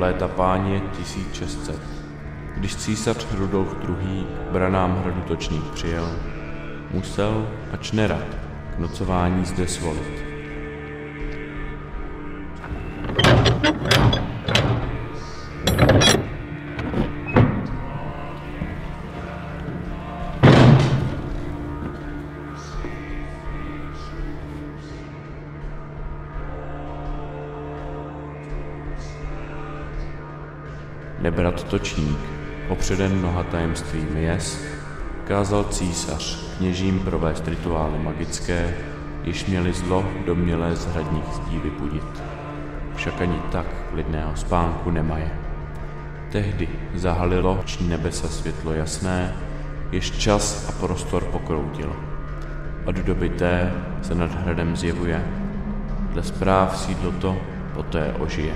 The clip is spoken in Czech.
léta páně 1600, když císař Rudolf II. branám hradu Točník přijel, musel, ač nerad, k nocování zde svolit. Nebrat Točník, opředen mnoha tajemstvím jest, kázal císař kněžím provést rituály magické, jež měli zlo domělé z hradních zdí vypudit. Však ani tak klidného spánku nemaje. Tehdy zahalilo oční nebesa světlo jasné, jež čas a prostor pokroutilo. Od doby té se nad hradem zjevuje. Dle zpráv sídlo to poté ožije.